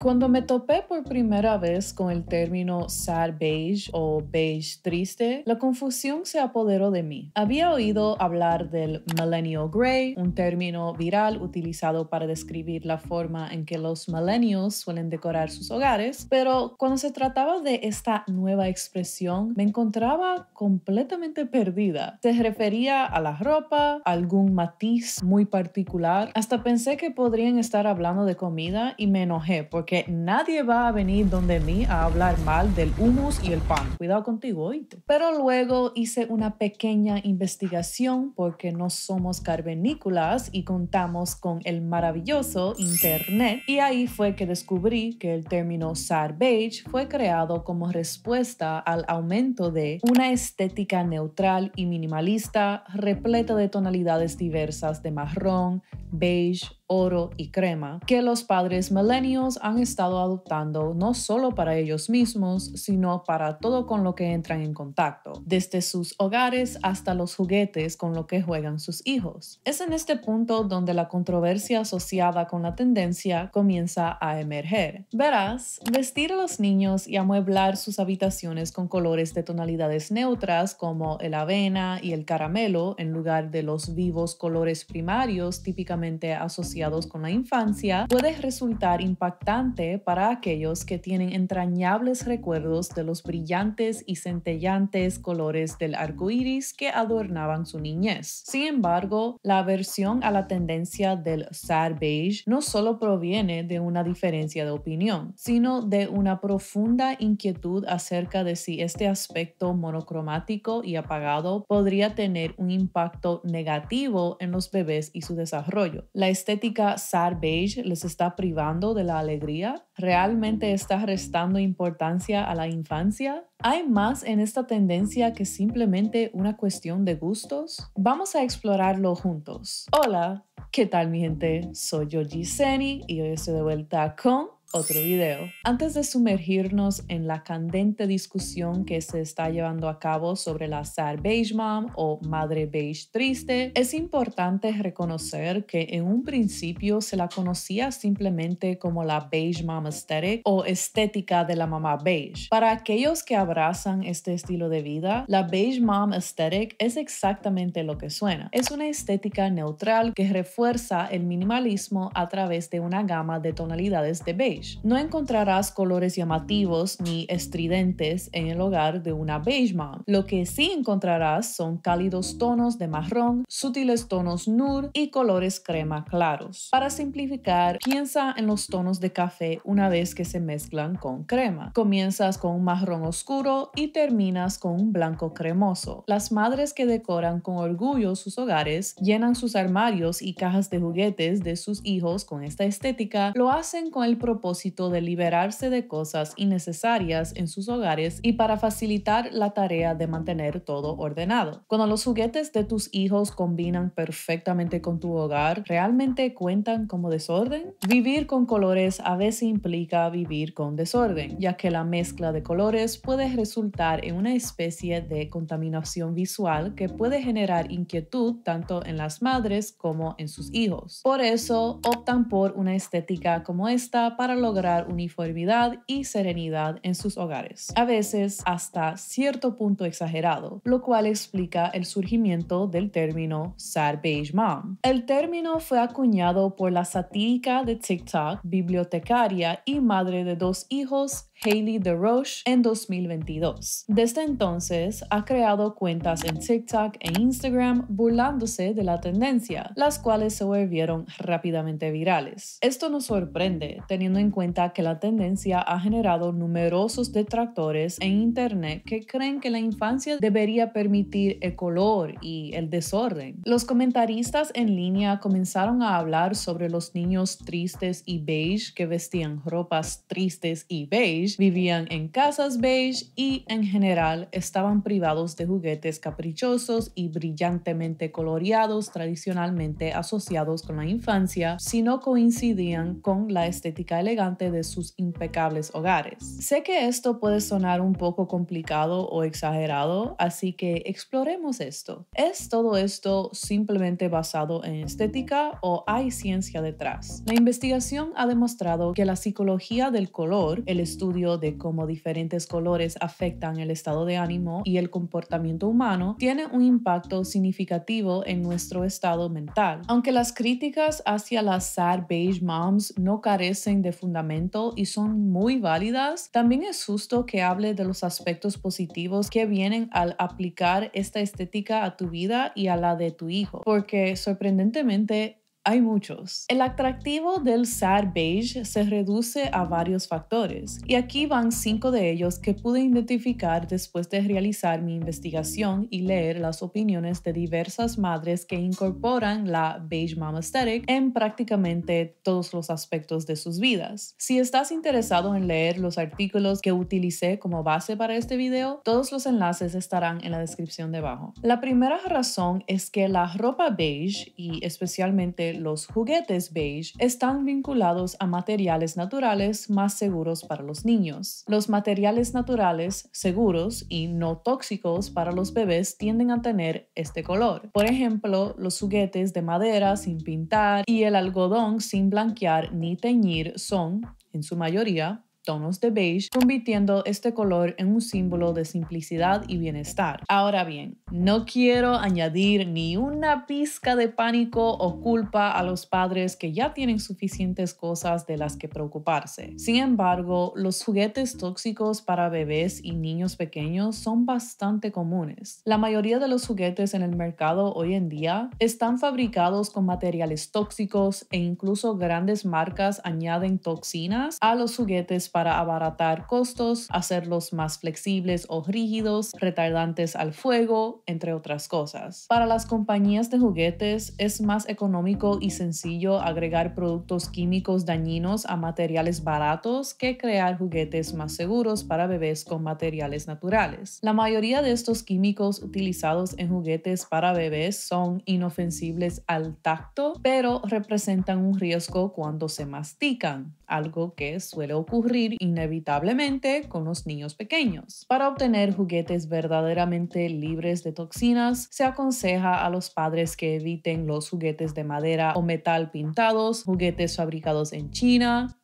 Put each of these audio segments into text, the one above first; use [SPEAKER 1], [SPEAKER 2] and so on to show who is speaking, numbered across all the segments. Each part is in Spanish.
[SPEAKER 1] Cuando me topé por primera vez con el término sad beige o beige triste, la confusión se apoderó de mí. Había oído hablar del millennial gray, un término viral utilizado para describir la forma en que los millennials suelen decorar sus hogares, pero cuando se trataba de esta nueva expresión, me encontraba completamente perdida. Se refería a la ropa, a algún matiz muy particular, hasta pensé que podrían estar hablando de comida y me enojé porque que nadie va a venir donde mí a hablar mal del humus y el pan. Cuidado contigo, oíste. Pero luego hice una pequeña investigación porque no somos carbenícolas y contamos con el maravilloso Internet. Y ahí fue que descubrí que el término sad beige fue creado como respuesta al aumento de una estética neutral y minimalista repleta de tonalidades diversas de marrón, beige, oro y crema que los padres millennials han estado adoptando no solo para ellos mismos, sino para todo con lo que entran en contacto, desde sus hogares hasta los juguetes con lo que juegan sus hijos. Es en este punto donde la controversia asociada con la tendencia comienza a emerger. Verás, vestir a los niños y amueblar sus habitaciones con colores de tonalidades neutras como el avena y el caramelo en lugar de los vivos colores primarios típicamente asociados con la infancia puede resultar impactante para aquellos que tienen entrañables recuerdos de los brillantes y centellantes colores del arco iris que adornaban su niñez. Sin embargo, la aversión a la tendencia del sad beige no solo proviene de una diferencia de opinión, sino de una profunda inquietud acerca de si este aspecto monocromático y apagado podría tener un impacto negativo en los bebés y su desarrollo. La estética sad beige les está privando de la alegría? ¿Realmente está restando importancia a la infancia? ¿Hay más en esta tendencia que simplemente una cuestión de gustos? Vamos a explorarlo juntos. Hola, ¿qué tal mi gente? Soy yo Giseni y hoy estoy de vuelta con otro video. Antes de sumergirnos en la candente discusión que se está llevando a cabo sobre la sad beige mom o madre beige triste, es importante reconocer que en un principio se la conocía simplemente como la beige mom aesthetic o estética de la mamá beige. Para aquellos que abrazan este estilo de vida, la beige mom aesthetic es exactamente lo que suena. Es una estética neutral que refuerza el minimalismo a través de una gama de tonalidades de beige no encontrarás colores llamativos ni estridentes en el hogar de una beige mom. Lo que sí encontrarás son cálidos tonos de marrón, sutiles tonos nude y colores crema claros. Para simplificar, piensa en los tonos de café una vez que se mezclan con crema. Comienzas con un marrón oscuro y terminas con un blanco cremoso. Las madres que decoran con orgullo sus hogares, llenan sus armarios y cajas de juguetes de sus hijos con esta estética, lo hacen con el propósito de liberarse de cosas innecesarias en sus hogares y para facilitar la tarea de mantener todo ordenado. Cuando los juguetes de tus hijos combinan perfectamente con tu hogar, ¿realmente cuentan como desorden? Vivir con colores a veces implica vivir con desorden, ya que la mezcla de colores puede resultar en una especie de contaminación visual que puede generar inquietud tanto en las madres como en sus hijos. Por eso optan por una estética como esta para lograr uniformidad y serenidad en sus hogares, a veces hasta cierto punto exagerado, lo cual explica el surgimiento del término sad beige mom. El término fue acuñado por la satírica de TikTok, bibliotecaria y madre de dos hijos, Hailey DeRoche en 2022. Desde entonces ha creado cuentas en TikTok e Instagram burlándose de la tendencia, las cuales se volvieron rápidamente virales. Esto nos sorprende teniendo en cuenta que la tendencia ha generado numerosos detractores en Internet que creen que la infancia debería permitir el color y el desorden. Los comentaristas en línea comenzaron a hablar sobre los niños tristes y beige que vestían ropas tristes y beige vivían en casas beige y en general estaban privados de juguetes caprichosos y brillantemente coloreados tradicionalmente asociados con la infancia si no coincidían con la estética elegante de sus impecables hogares. Sé que esto puede sonar un poco complicado o exagerado, así que exploremos esto. ¿Es todo esto simplemente basado en estética o hay ciencia detrás? La investigación ha demostrado que la psicología del color, el estudio de cómo diferentes colores afectan el estado de ánimo y el comportamiento humano, tiene un impacto significativo en nuestro estado mental. Aunque las críticas hacia las sad beige moms no carecen de fundamento y son muy válidas, también es justo que hable de los aspectos positivos que vienen al aplicar esta estética a tu vida y a la de tu hijo, porque sorprendentemente hay muchos. El atractivo del sad beige se reduce a varios factores y aquí van cinco de ellos que pude identificar después de realizar mi investigación y leer las opiniones de diversas madres que incorporan la beige mom aesthetic en prácticamente todos los aspectos de sus vidas. Si estás interesado en leer los artículos que utilicé como base para este video, todos los enlaces estarán en la descripción debajo. La primera razón es que la ropa beige y especialmente los juguetes beige están vinculados a materiales naturales más seguros para los niños. Los materiales naturales seguros y no tóxicos para los bebés tienden a tener este color. Por ejemplo, los juguetes de madera sin pintar y el algodón sin blanquear ni teñir son, en su mayoría, tonos de beige, convirtiendo este color en un símbolo de simplicidad y bienestar. Ahora bien, no quiero añadir ni una pizca de pánico o culpa a los padres que ya tienen suficientes cosas de las que preocuparse. Sin embargo, los juguetes tóxicos para bebés y niños pequeños son bastante comunes. La mayoría de los juguetes en el mercado hoy en día están fabricados con materiales tóxicos e incluso grandes marcas añaden toxinas a los juguetes para abaratar costos, hacerlos más flexibles o rígidos, retardantes al fuego, entre otras cosas. Para las compañías de juguetes es más económico y sencillo agregar productos químicos dañinos a materiales baratos que crear juguetes más seguros para bebés con materiales naturales. La mayoría de estos químicos utilizados en juguetes para bebés son inofensibles al tacto, pero representan un riesgo cuando se mastican, algo que suele ocurrir inevitablemente con los niños pequeños. Para obtener juguetes verdaderamente libres de toxinas, se aconseja a los padres que eviten los juguetes de madera o metal pintados, juguetes fabricados en China,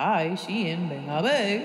[SPEAKER 1] Ay, Shein, ven a.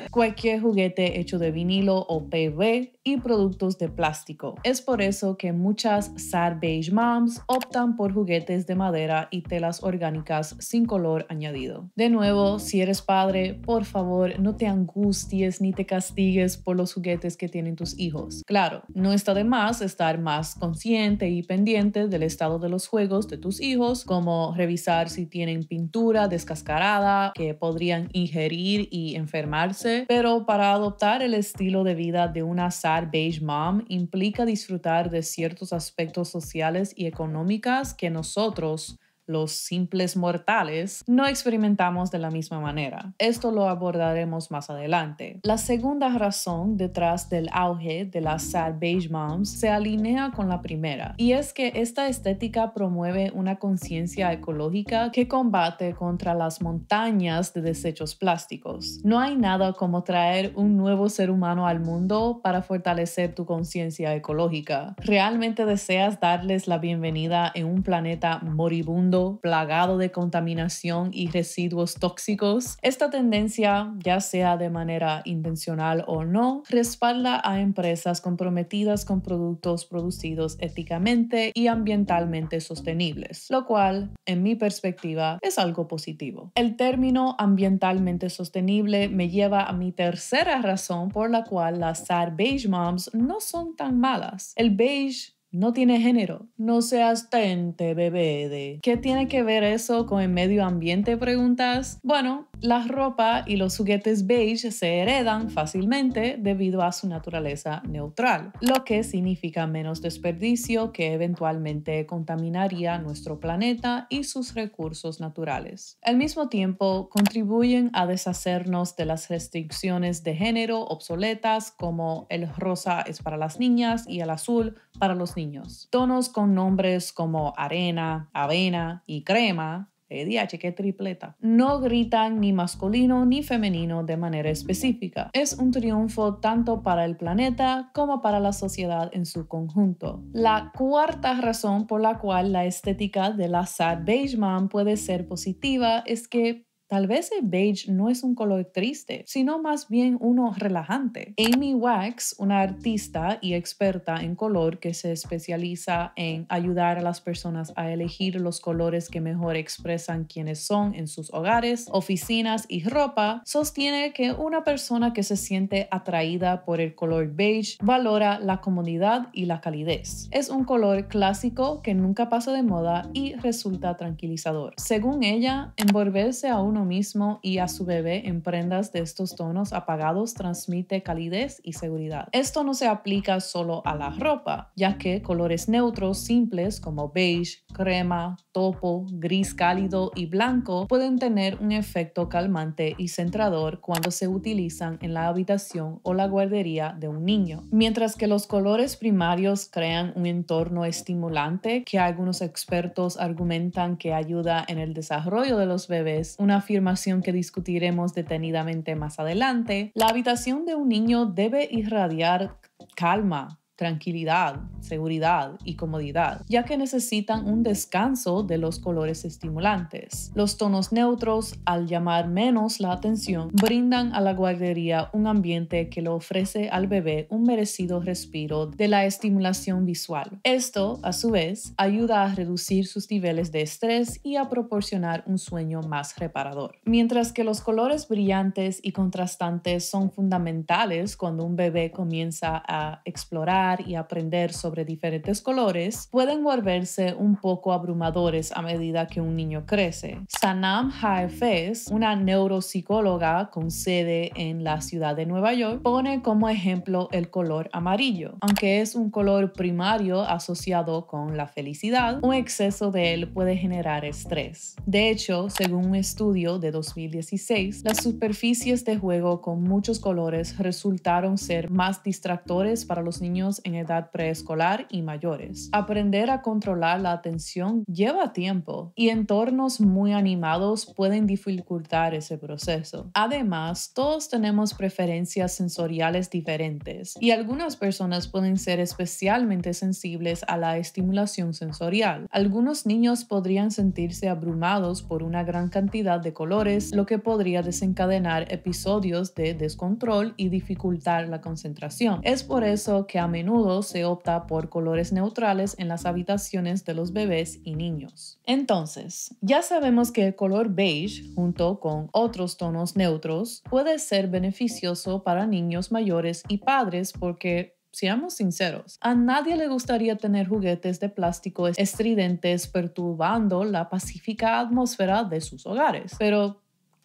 [SPEAKER 1] Cualquier juguete hecho de vinilo o PV y productos de plástico. Es por eso que muchas sad beige moms optan por juguetes de madera y telas orgánicas sin color añadido. De nuevo, si eres padre, por favor no te angusties ni te castigues por los juguetes que tienen tus hijos. Claro, no está de más estar más consciente y pendiente del estado de los juegos de tus hijos, como revisar si tienen pintura descascarada que podrían ingerir y enfermarse, pero para adoptar el estilo de vida de una sad beige mom implica disfrutar de ciertos aspectos sociales y económicas que nosotros los simples mortales, no experimentamos de la misma manera. Esto lo abordaremos más adelante. La segunda razón detrás del auge de las sad beige moms se alinea con la primera, y es que esta estética promueve una conciencia ecológica que combate contra las montañas de desechos plásticos. No hay nada como traer un nuevo ser humano al mundo para fortalecer tu conciencia ecológica. ¿Realmente deseas darles la bienvenida en un planeta moribundo? Plagado de contaminación y residuos tóxicos. Esta tendencia, ya sea de manera intencional o no, respalda a empresas comprometidas con productos producidos éticamente y ambientalmente sostenibles, lo cual, en mi perspectiva, es algo positivo. El término ambientalmente sostenible me lleva a mi tercera razón por la cual las sad beige moms no son tan malas. El beige no tiene género. No seas tente, bebé. De. ¿Qué tiene que ver eso con el medio ambiente? Preguntas. Bueno, la ropa y los juguetes beige se heredan fácilmente debido a su naturaleza neutral, lo que significa menos desperdicio que eventualmente contaminaría nuestro planeta y sus recursos naturales. Al mismo tiempo, contribuyen a deshacernos de las restricciones de género obsoletas como el rosa es para las niñas y el azul para los niños. Tonos con nombres como arena, avena y crema TDH, que tripleta. No gritan ni masculino ni femenino de manera específica. Es un triunfo tanto para el planeta como para la sociedad en su conjunto. La cuarta razón por la cual la estética de la Sad Beige puede ser positiva es que Tal vez el beige no es un color triste, sino más bien uno relajante. Amy Wax, una artista y experta en color que se especializa en ayudar a las personas a elegir los colores que mejor expresan quiénes son en sus hogares, oficinas y ropa, sostiene que una persona que se siente atraída por el color beige valora la comodidad y la calidez. Es un color clásico que nunca pasa de moda y resulta tranquilizador. Según ella, envolverse a uno mismo y a su bebé en prendas de estos tonos apagados transmite calidez y seguridad. Esto no se aplica solo a la ropa, ya que colores neutros simples como beige, crema, topo, gris cálido y blanco pueden tener un efecto calmante y centrador cuando se utilizan en la habitación o la guardería de un niño. Mientras que los colores primarios crean un entorno estimulante que algunos expertos argumentan que ayuda en el desarrollo de los bebés, una afirmación que discutiremos detenidamente más adelante, la habitación de un niño debe irradiar calma, tranquilidad, seguridad y comodidad, ya que necesitan un descanso de los colores estimulantes. Los tonos neutros, al llamar menos la atención, brindan a la guardería un ambiente que le ofrece al bebé un merecido respiro de la estimulación visual. Esto, a su vez, ayuda a reducir sus niveles de estrés y a proporcionar un sueño más reparador. Mientras que los colores brillantes y contrastantes son fundamentales cuando un bebé comienza a explorar y aprender sobre diferentes colores pueden volverse un poco abrumadores a medida que un niño crece. Sanam Haefes, una neuropsicóloga con sede en la ciudad de Nueva York, pone como ejemplo el color amarillo. Aunque es un color primario asociado con la felicidad, un exceso de él puede generar estrés. De hecho, según un estudio de 2016, las superficies de juego con muchos colores resultaron ser más distractores para los niños en edad preescolar y mayores. Aprender a controlar la atención lleva tiempo y entornos muy animados pueden dificultar ese proceso. Además, todos tenemos preferencias sensoriales diferentes y algunas personas pueden ser especialmente sensibles a la estimulación sensorial. Algunos niños podrían sentirse abrumados por una gran cantidad de colores, lo que podría desencadenar episodios de descontrol y dificultar la concentración. Es por eso que a menudo se opta por colores neutrales en las habitaciones de los bebés y niños. Entonces, ya sabemos que el color beige, junto con otros tonos neutros, puede ser beneficioso para niños mayores y padres porque Seamos sinceros, a nadie le gustaría tener juguetes de plástico estridentes perturbando la pacífica atmósfera de sus hogares. Pero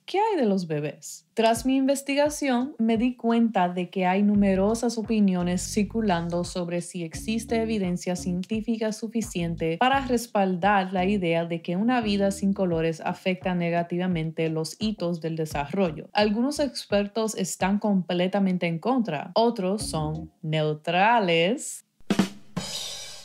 [SPEAKER 1] ¿qué hay de los bebés? Tras mi investigación, me di cuenta de que hay numerosas opiniones circulando sobre si existe evidencia científica suficiente para respaldar la idea de que una vida sin colores afecta negativamente los hitos del desarrollo. Algunos expertos están completamente en contra, otros son neutrales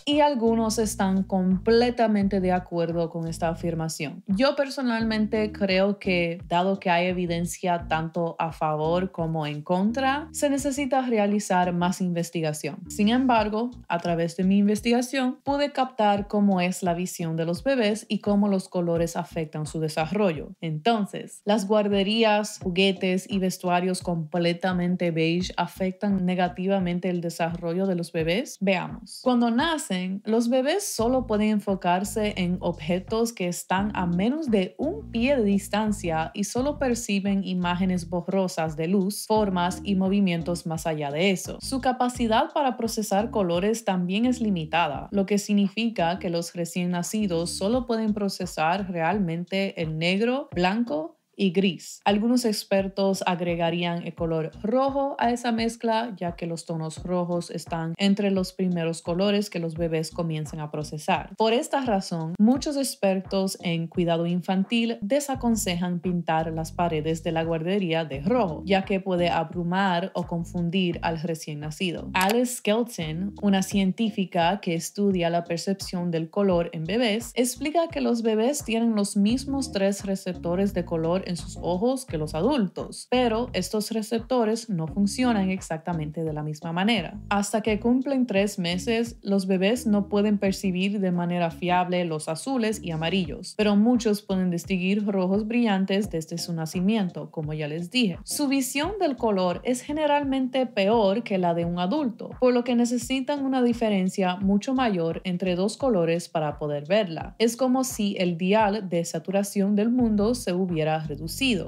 [SPEAKER 1] y algunos están completamente de acuerdo con esta afirmación. Yo personalmente creo que, dado que hay evidencia tanto a favor como en contra, se necesita realizar más investigación. Sin embargo, a través de mi investigación, pude captar cómo es la visión de los bebés y cómo los colores afectan su desarrollo. Entonces, las guarderías, juguetes y vestuarios completamente beige afectan negativamente el desarrollo de los bebés. Veamos. Cuando nacen, los bebés solo pueden enfocarse en objetos que están a menos de un pie de distancia y solo perciben imágenes borrosas de luz, formas y movimientos más allá de eso. Su capacidad para procesar colores también es limitada, lo que significa que los recién nacidos solo pueden procesar realmente el negro, blanco y gris. Algunos expertos agregarían el color rojo a esa mezcla, ya que los tonos rojos están entre los primeros colores que los bebés comienzan a procesar. Por esta razón, muchos expertos en cuidado infantil desaconsejan pintar las paredes de la guardería de rojo, ya que puede abrumar o confundir al recién nacido. Alice Skelton, una científica que estudia la percepción del color en bebés, explica que los bebés tienen los mismos tres receptores de color en sus ojos que los adultos, pero estos receptores no funcionan exactamente de la misma manera. Hasta que cumplen tres meses, los bebés no pueden percibir de manera fiable los azules y amarillos, pero muchos pueden distinguir rojos brillantes desde su nacimiento, como ya les dije. Su visión del color es generalmente peor que la de un adulto, por lo que necesitan una diferencia mucho mayor entre dos colores para poder verla. Es como si el dial de saturación del mundo se hubiera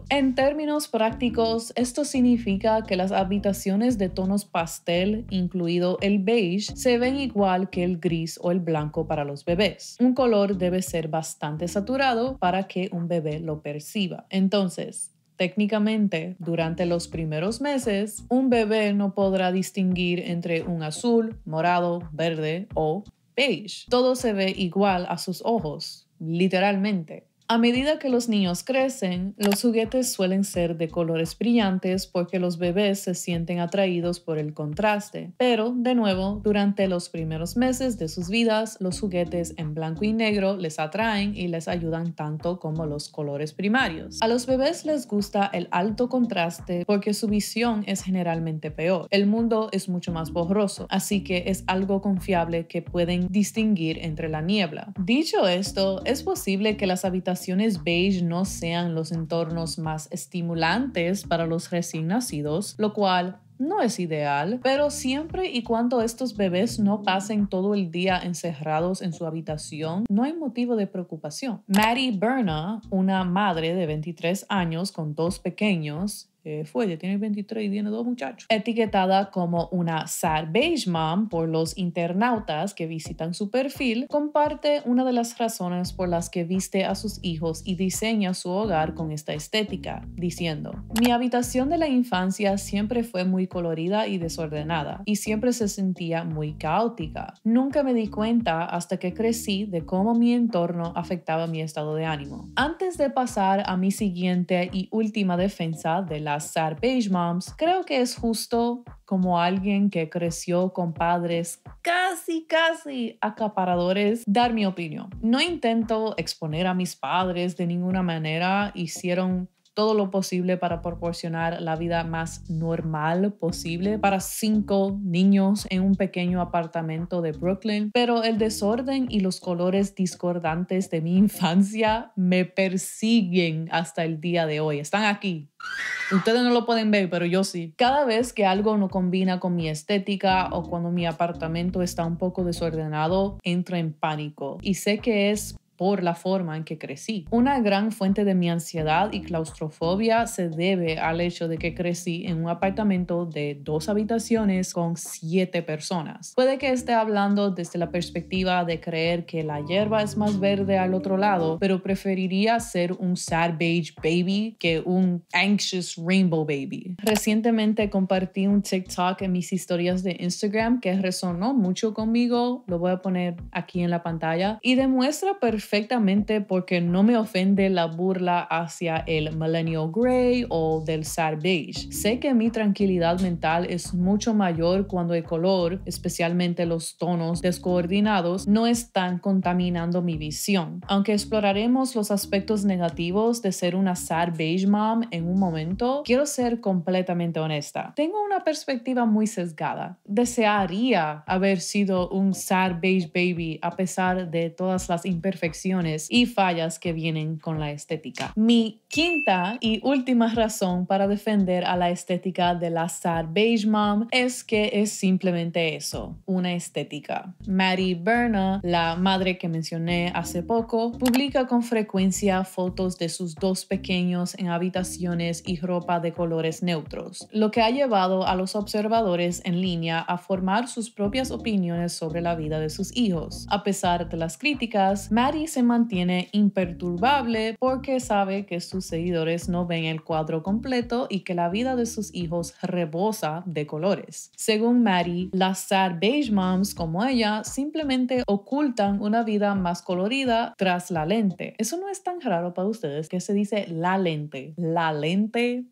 [SPEAKER 1] En términos prácticos, esto significa que las habitaciones de tonos pastel, incluido el beige, se ven igual que el gris o el blanco para los bebés. Un color debe ser bastante saturado para que un bebé lo perciba. Entonces, Técnicamente, durante los primeros meses, un bebé no podrá distinguir entre un azul, morado, verde o beige. Todo se ve igual a sus ojos, literalmente. A medida que los niños crecen, los juguetes suelen ser de colores brillantes porque los bebés se sienten atraídos por el contraste. Pero, de nuevo, durante los primeros meses de sus vidas, los juguetes en blanco y negro les atraen y les ayudan tanto como los colores primarios. A los bebés les gusta el alto contraste porque su visión es generalmente peor. El mundo es mucho más borroso, así que es algo confiable que pueden distinguir entre la niebla. Dicho esto, es posible que las habitaciones beige no sean los entornos más estimulantes para los recién nacidos, lo cual no es ideal, pero siempre y cuando estos bebés no pasen todo el día encerrados en su habitación, no hay motivo de preocupación. Maddie Berna, una madre de 23 años con dos pequeños, fue, ya tiene 23 y tiene dos muchachos. Etiquetada como una sad beige mom por los internautas que visitan su perfil, comparte una de las razones por las que viste a sus hijos y diseña su hogar con esta estética, diciendo, mi habitación de la infancia siempre fue muy colorida y desordenada y siempre se sentía muy caótica. Nunca me di cuenta hasta que crecí de cómo mi entorno afectaba mi estado de ánimo. Antes de pasar a mi siguiente y última defensa de la Sad Beige Moms, creo que es justo como alguien que creció con padres casi, casi acaparadores, dar mi opinión. No intento exponer a mis padres de ninguna manera, hicieron todo lo posible para proporcionar la vida más normal posible para cinco niños en un pequeño apartamento de Brooklyn, pero el desorden y los colores discordantes de mi infancia me persiguen hasta el día de hoy. Están aquí. Ustedes no lo pueden ver, pero yo sí. Cada vez que algo no combina con mi estética o cuando mi apartamento está un poco desordenado, entro en pánico. Y sé que es por la forma en que crecí. Una gran fuente de mi ansiedad y claustrofobia se debe al hecho de que crecí en un apartamento de dos habitaciones con siete personas. Puede que esté hablando desde la perspectiva de creer que la hierba es más verde al otro lado, pero preferiría ser un sad beige baby que un anxious rainbow baby. Recientemente compartí un TikTok en mis historias de Instagram que resonó mucho conmigo, lo voy a poner aquí en la pantalla y demuestra perfectamente perfectamente porque no me ofende la burla hacia el millennial gray o del sad beige. Sé que mi tranquilidad mental es mucho mayor cuando el color, especialmente los tonos descoordinados, no están contaminando mi visión. Aunque exploraremos los aspectos negativos de ser una sad beige mom en un momento, quiero ser completamente honesta. Tengo una perspectiva muy sesgada. Desearía haber sido un sad beige baby a pesar de todas las imperfecciones y fallas que vienen con la estética. Mi quinta y última razón para defender a la estética de la sad beige mom es que es simplemente eso, una estética. Maddie Berna, la madre que mencioné hace poco, publica con frecuencia fotos de sus dos pequeños en habitaciones y ropa de colores neutros, lo que ha llevado a los observadores en línea a formar sus propias opiniones sobre la vida de sus hijos. A pesar de las críticas, Maddie Se mantiene imperturbable porque sabe que sus seguidores no ven el cuadro completo y que la vida de sus hijos rebosa de colores. Según Maddie, las sad beige moms como ella simplemente ocultan una vida más colorida tras la lente. Eso no es tan raro para ustedes que se dice la lente. La lente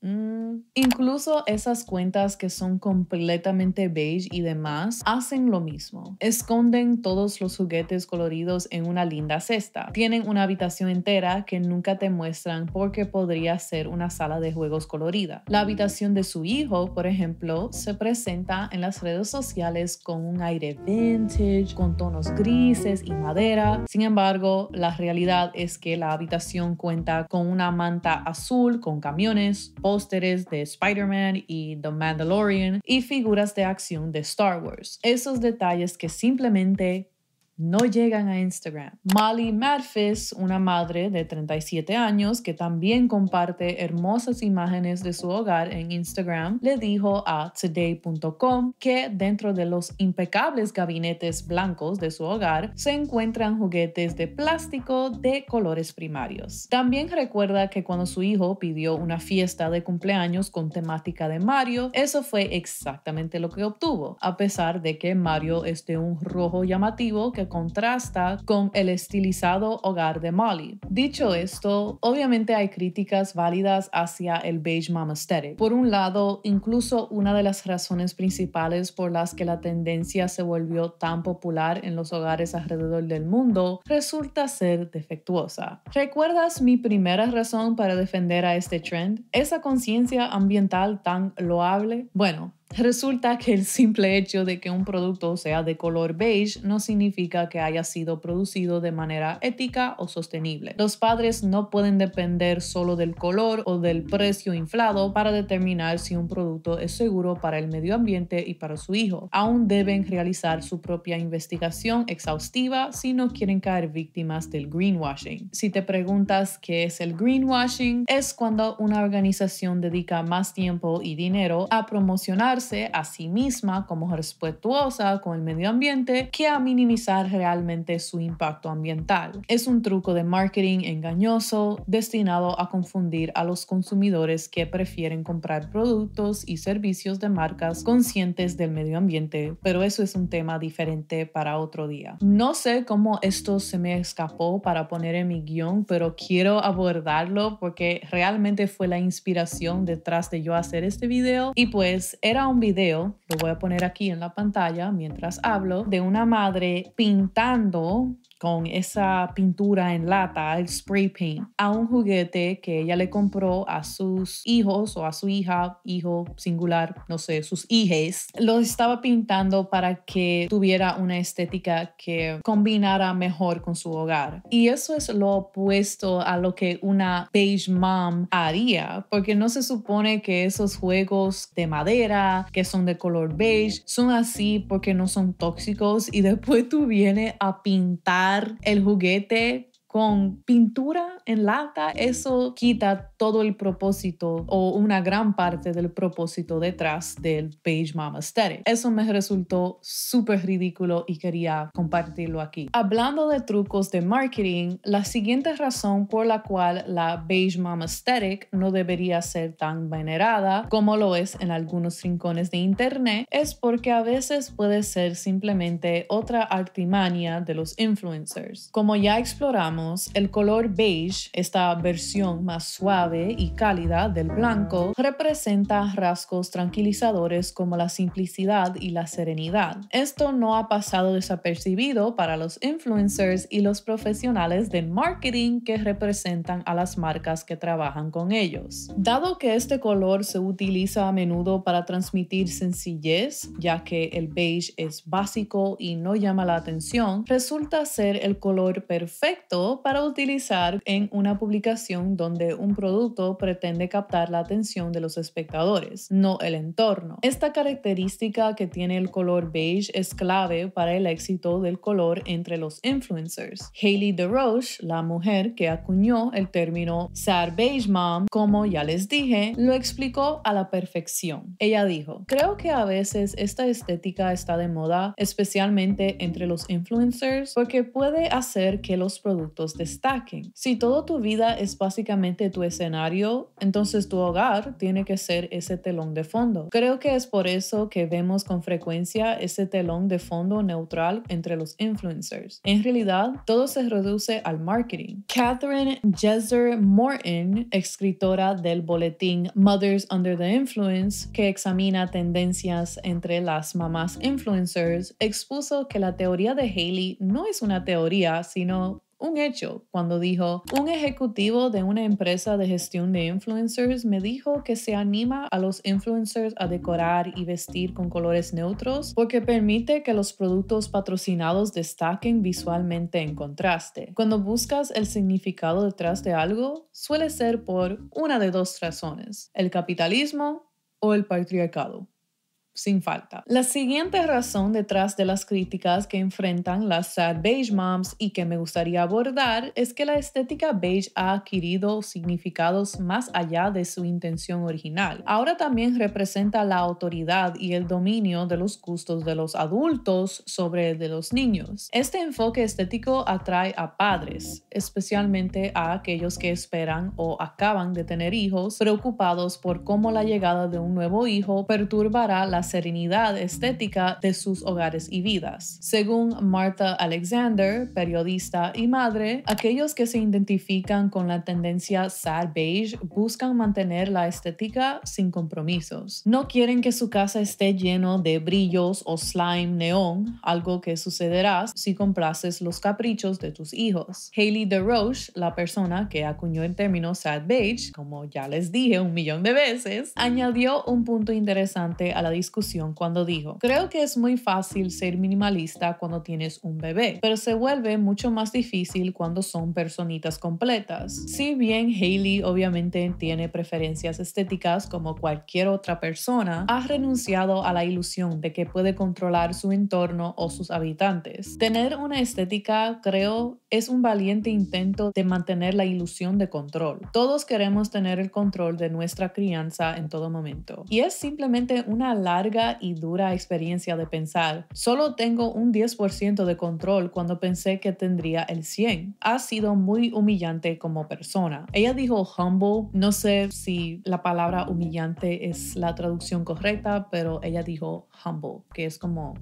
[SPEAKER 1] Mm, incluso esas cuentas que son completamente beige y demás hacen lo mismo. Esconden todos los juguetes coloridos en una linda cesta. Tienen una habitación entera que nunca te muestran porque podría ser una sala de juegos colorida. La habitación de su hijo, por ejemplo, se presenta en las redes sociales con un aire vintage, con tonos grises y madera. Sin embargo, la realidad es que la habitación cuenta con una manta azul con camiones, pósteres de Spider-Man y The Mandalorian y figuras de acción de Star Wars. Esos detalles que simplemente no llegan a Instagram. Molly Madfis, una madre de 37 años que también comparte hermosas imágenes de su hogar en Instagram, le dijo a today.com que dentro de los impecables gabinetes blancos de su hogar se encuentran juguetes de plástico de colores primarios. También recuerda que cuando su hijo pidió una fiesta de cumpleaños con temática de Mario, eso fue exactamente lo que obtuvo, a pesar de que Mario es de un rojo llamativo que contrasta con el estilizado hogar de Molly. Dicho esto, obviamente hay críticas válidas hacia el beige mom aesthetic. Por un lado, incluso una de las razones principales por las que la tendencia se volvió tan popular en los hogares alrededor del mundo resulta ser defectuosa. ¿Recuerdas mi primera razón para defender a este trend? Esa conciencia ambiental tan loable. Bueno, Resulta que el simple hecho de que un producto sea de color beige no significa que haya sido producido de manera ética o sostenible. Los padres no pueden depender solo del color o del precio inflado para determinar si un producto es seguro para el medio ambiente y para su hijo. Aún deben realizar su propia investigación exhaustiva si no quieren caer víctimas del greenwashing. Si te preguntas qué es el greenwashing, es cuando una organización dedica más tiempo y dinero a promocionar a sí misma como respetuosa con el medio ambiente que a minimizar realmente su impacto ambiental. Es un truco de marketing engañoso destinado a confundir a los consumidores que prefieren comprar productos y servicios de marcas conscientes del medio ambiente, pero eso es un tema diferente para otro día. No sé cómo esto se me escapó para poner en mi guion, pero quiero abordarlo porque realmente fue la inspiración detrás de yo hacer este video y pues era un video, lo voy a poner aquí en la pantalla mientras hablo, de una madre pintando con esa pintura en lata, el spray paint, a un juguete que ella le compró a sus hijos o a su hija, hijo singular, no sé, sus hijes. Lo estaba pintando para que tuviera una estética que combinara mejor con su hogar. Y eso es lo opuesto a lo que una beige mom haría, porque no se supone que esos juegos de madera, que son de color beige, son así porque no son tóxicos y después tú vienes a pintar el juguete con pintura en lata, eso quita todo el propósito o una gran parte del propósito detrás del Beige Mama Aesthetic. Eso me resultó súper ridículo y quería compartirlo aquí. Hablando de trucos de marketing, la siguiente razón por la cual la Beige Mama Aesthetic no debería ser tan venerada como lo es en algunos rincones de internet es porque a veces puede ser simplemente otra artimaña de los influencers. Como ya exploramos, el color beige, esta versión más suave y cálida del blanco, representa rasgos tranquilizadores como la simplicidad y la serenidad. Esto no ha pasado desapercibido para los influencers y los profesionales de marketing que representan a las marcas que trabajan con ellos. Dado que este color se utiliza a menudo para transmitir sencillez, ya que el beige es básico y no llama la atención, resulta ser el color perfecto para utilizar en una publicación donde un producto pretende captar la atención de los espectadores, no el entorno. Esta característica que tiene el color beige es clave para el éxito del color entre los influencers. Hailey DeRoche, la mujer que acuñó el término Sad Beige Mom, como ya les dije, lo explicó a la perfección. Ella dijo, creo que a veces esta estética está de moda, especialmente entre los influencers, porque puede hacer que los productos destaquen. Si toda tu vida es básicamente tu escenario, entonces tu hogar tiene que ser ese telón de fondo. Creo que es por eso que vemos con frecuencia ese telón de fondo neutral entre los influencers. En realidad, todo se reduce al marketing. Catherine Jesser Morton, escritora del boletín Mothers Under the Influence, que examina tendencias entre las mamás influencers, expuso que la teoría de Haley no es una teoría, sino un hecho cuando dijo, un ejecutivo de una empresa de gestión de influencers me dijo que se anima a los influencers a decorar y vestir con colores neutros porque permite que los productos patrocinados destaquen visualmente en contraste. Cuando buscas el significado detrás de algo, suele ser por una de dos razones, el capitalismo o el patriarcado sin falta. La siguiente razón detrás de las críticas que enfrentan las sad beige moms y que me gustaría abordar es que la estética beige ha adquirido significados más allá de su intención original. Ahora también representa la autoridad y el dominio de los gustos de los adultos sobre el de los niños. Este enfoque estético atrae a padres, especialmente a aquellos que esperan o acaban de tener hijos, preocupados por cómo la llegada de un nuevo hijo perturbará la serenidad estética de sus hogares y vidas. Según Martha Alexander, periodista y madre, aquellos que se identifican con la tendencia sad beige buscan mantener la estética sin compromisos. No quieren que su casa esté lleno de brillos o slime neón, algo que sucederá si complaces los caprichos de tus hijos. Hailey DeRoche, la persona que acuñó el término sad beige, como ya les dije un millón de veces, añadió un punto interesante a la discusión cuando dijo, creo que es muy fácil ser minimalista cuando tienes un bebé, pero se vuelve mucho más difícil cuando son personitas completas. Si bien Hailey obviamente tiene preferencias estéticas como cualquier otra persona, ha renunciado a la ilusión de que puede controlar su entorno o sus habitantes. Tener una estética, creo, es un valiente intento de mantener la ilusión de control. Todos queremos tener el control de nuestra crianza en todo momento. Y es simplemente una larga y dura experiencia de pensar, solo tengo un 10% de control cuando pensé que tendría el 100. Ha sido muy humillante como persona. Ella dijo humble, no sé si la palabra humillante es la traducción correcta, pero ella dijo humble, que es como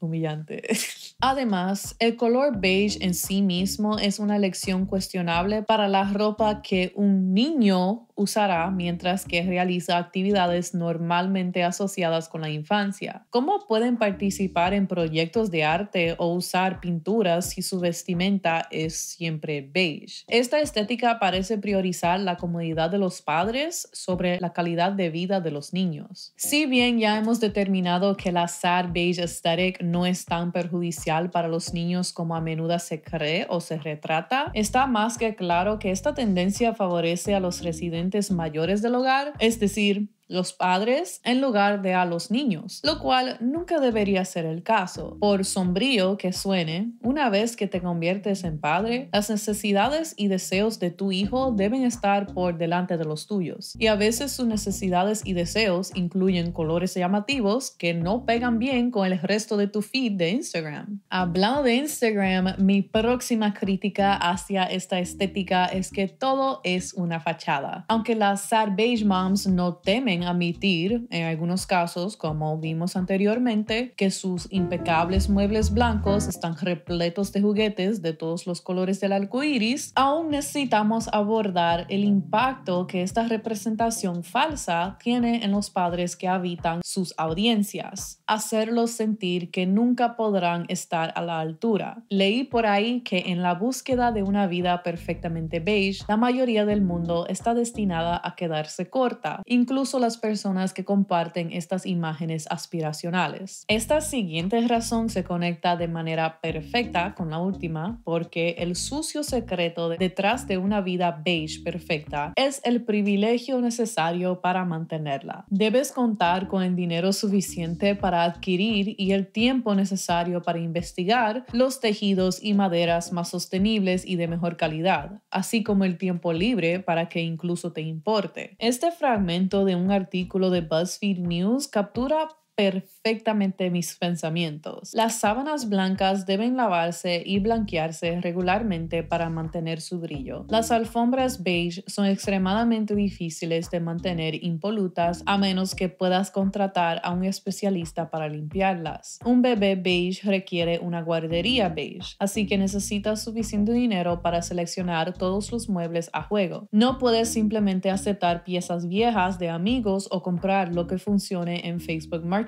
[SPEAKER 1] humillante. Además, el color beige en sí mismo es una elección cuestionable para la ropa que un niño usará mientras que realiza actividades normalmente asociadas con la infancia. ¿Cómo pueden participar en proyectos de arte o usar pinturas si su vestimenta es siempre beige? Esta estética parece priorizar la comodidad de los padres sobre la calidad de vida de los niños. Si bien ya hemos determinado que la sad beige aesthetic no es tan perjudicial para los niños como a menudo se cree o se retrata, está más que claro que esta tendencia favorece a los residentes mayores del hogar, es decir, los padres en lugar de a los niños, lo cual nunca debería ser el caso. Por sombrío que suene, una vez que te conviertes en padre, las necesidades y deseos de tu hijo deben estar por delante de los tuyos. Y a veces sus necesidades y deseos incluyen colores llamativos que no pegan bien con el resto de tu feed de Instagram. Hablando de Instagram, mi próxima crítica hacia esta estética es que todo es una fachada. Aunque las sad beige moms no temen admitir, en algunos casos, como vimos anteriormente, que sus impecables muebles blancos están repletos de juguetes de todos los colores del arco iris, aún necesitamos abordar el impacto que esta representación falsa tiene en los padres que habitan sus audiencias, hacerlos sentir que nunca podrán estar a la altura. Leí por ahí que en la búsqueda de una vida perfectamente beige, la mayoría del mundo está destinada a quedarse corta, incluso las personas que comparten estas imágenes aspiracionales. Esta siguiente razón se conecta de manera perfecta con la última porque el sucio secreto detrás de una vida beige perfecta es el privilegio necesario para mantenerla. Debes contar con el dinero suficiente para adquirir y el tiempo necesario para investigar los tejidos y maderas más sostenibles y de mejor calidad, así como el tiempo libre para que incluso te importe. Este fragmento de un artículo de BuzzFeed News captura perfectamente mis pensamientos. Las sábanas blancas deben lavarse y blanquearse regularmente para mantener su brillo. Las alfombras beige son extremadamente difíciles de mantener impolutas a menos que puedas contratar a un especialista para limpiarlas. Un bebé beige requiere una guardería beige, así que necesitas suficiente dinero para seleccionar todos los muebles a juego. No puedes simplemente aceptar piezas viejas de amigos o comprar lo que funcione en Facebook Marketplace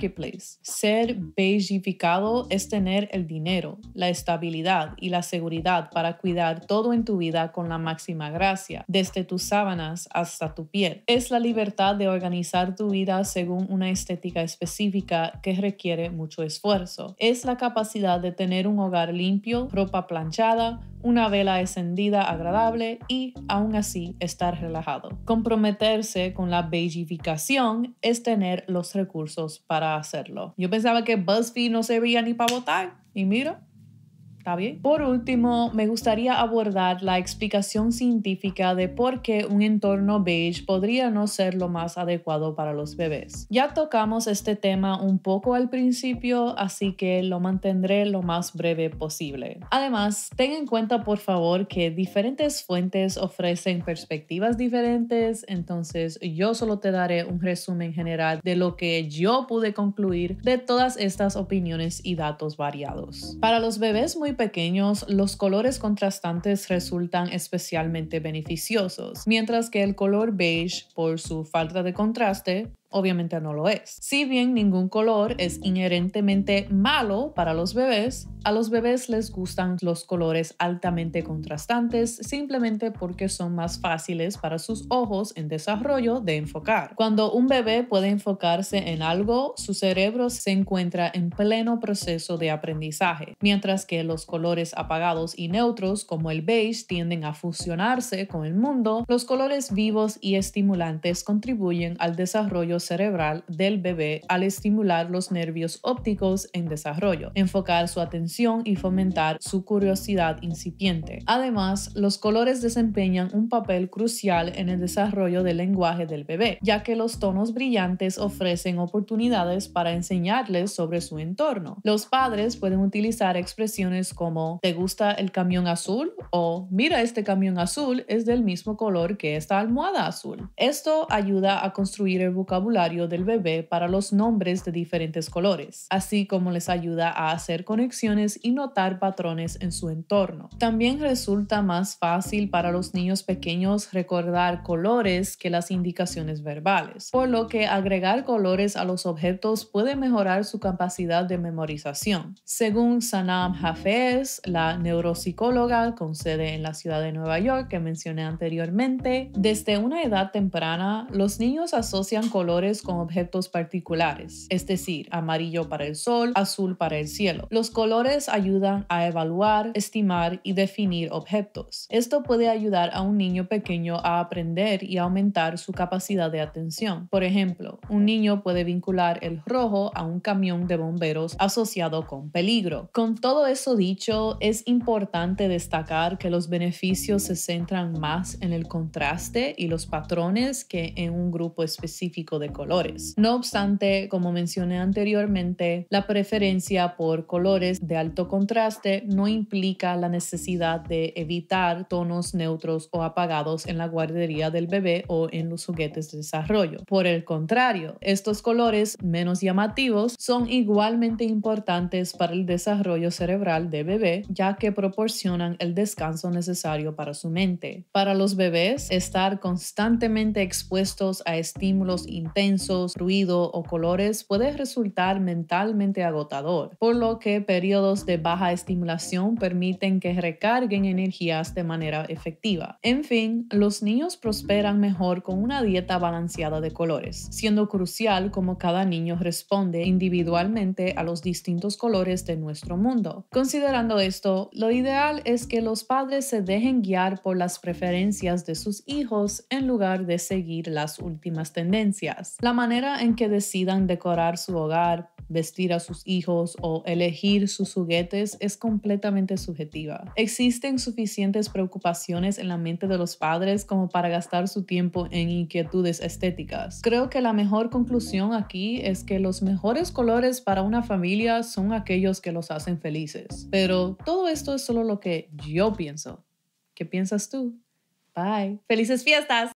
[SPEAKER 1] ser beigificado es tener el dinero, la estabilidad y la seguridad para cuidar todo en tu vida con la máxima gracia, desde tus sábanas hasta tu piel. Es la libertad de organizar tu vida según una estética específica que requiere mucho esfuerzo. Es la capacidad de tener un hogar limpio, ropa planchada, una vela encendida agradable y aún así estar relajado. Comprometerse con la beigificación es tener los recursos para hacerlo. Yo pensaba que BuzzFeed no servía ni para votar y mira, por último, me gustaría abordar la explicación científica de por qué un entorno beige podría no ser lo más adecuado para los bebés. Ya tocamos este tema un poco al principio, así que lo mantendré lo más breve posible. Además, ten en cuenta por favor que diferentes fuentes ofrecen perspectivas diferentes, entonces yo solo te daré un resumen general de lo que yo pude concluir de todas estas opiniones y datos variados. Para los bebés muy pequeños, los colores contrastantes resultan especialmente beneficiosos, mientras que el color beige, por su falta de contraste, obviamente no lo es. Si bien ningún color es inherentemente malo para los bebés, a los bebés les gustan los colores altamente contrastantes simplemente porque son más fáciles para sus ojos en desarrollo de enfocar. Cuando un bebé puede enfocarse en algo, su cerebro se encuentra en pleno proceso de aprendizaje, mientras que los colores apagados y neutros como el beige tienden a fusionarse con el mundo, los colores vivos y estimulantes contribuyen al desarrollo cerebral del bebé al estimular los nervios ópticos en desarrollo, enfocar su atención y fomentar su curiosidad incipiente. Además, los colores desempeñan un papel crucial en el desarrollo del lenguaje del bebé, ya que los tonos brillantes ofrecen oportunidades para enseñarles sobre su entorno. Los padres pueden utilizar expresiones como ¿te gusta el camión azul? o mira este camión azul es del mismo color que esta almohada azul. Esto ayuda a construir el vocabulario del bebé para los nombres de diferentes colores, así como les ayuda a hacer conexiones y notar patrones en su entorno. También resulta más fácil para los niños pequeños recordar colores que las indicaciones verbales, por lo que agregar colores a los objetos puede mejorar su capacidad de memorización. Según Sanam Hafez, la neuropsicóloga con sede en la ciudad de Nueva York que mencioné anteriormente, desde una edad temprana los niños asocian colores con objetos particulares, es decir, amarillo para el sol, azul para el cielo. Los colores ayudan a evaluar, estimar y definir objetos. Esto puede ayudar a un niño pequeño a aprender y aumentar su capacidad de atención. Por ejemplo, un niño puede vincular el rojo a un camión de bomberos asociado con peligro. Con todo eso dicho, es importante destacar que los beneficios se centran más en el contraste y los patrones que en un grupo específico de colores. No obstante, como mencioné anteriormente, la preferencia por colores de alto contraste no implica la necesidad de evitar tonos neutros o apagados en la guardería del bebé o en los juguetes de desarrollo. Por el contrario, estos colores menos llamativos son igualmente importantes para el desarrollo cerebral del bebé, ya que proporcionan el descanso necesario para su mente. Para los bebés, estar constantemente expuestos a estímulos internos tensos, ruido o colores puede resultar mentalmente agotador, por lo que periodos de baja estimulación permiten que recarguen energías de manera efectiva. En fin, los niños prosperan mejor con una dieta balanceada de colores, siendo crucial cómo cada niño responde individualmente a los distintos colores de nuestro mundo. Considerando esto, lo ideal es que los padres se dejen guiar por las preferencias de sus hijos en lugar de seguir las últimas tendencias. La manera en que decidan decorar su hogar, vestir a sus hijos o elegir sus juguetes es completamente subjetiva. Existen suficientes preocupaciones en la mente de los padres como para gastar su tiempo en inquietudes estéticas. Creo que la mejor conclusión aquí es que los mejores colores para una familia son aquellos que los hacen felices. Pero todo esto es solo lo que yo pienso. ¿Qué piensas tú? Bye. ¡Felices fiestas!